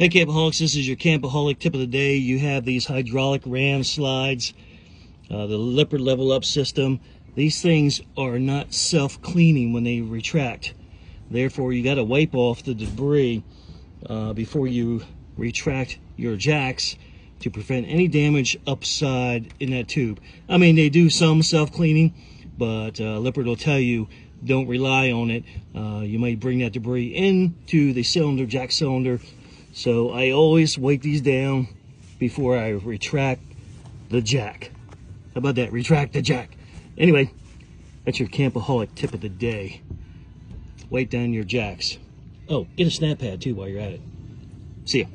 Hey Campoholics, this is your Campoholic tip of the day. You have these hydraulic ram slides, uh, the Lippert level up system. These things are not self-cleaning when they retract. Therefore, you got to wipe off the debris uh, before you retract your jacks to prevent any damage upside in that tube. I mean, they do some self-cleaning, but uh, Lippert will tell you don't rely on it. Uh, you might bring that debris into the cylinder, jack cylinder. So I always wipe these down before I retract the jack. How about that? Retract the jack. Anyway, that's your campoholic tip of the day. Wipe down your jacks. Oh, get a SnapPad too while you're at it. See ya.